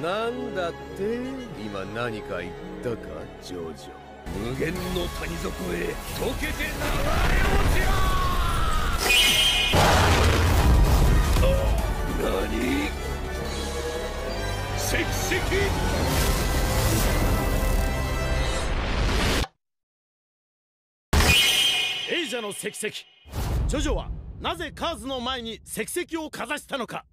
なんだって今何か言ったかジョジョ無限の谷底へ溶けて流れ落ちろ何石石エイジャの石石。ジョジョはなぜカーズの前に石石をかざしたのか。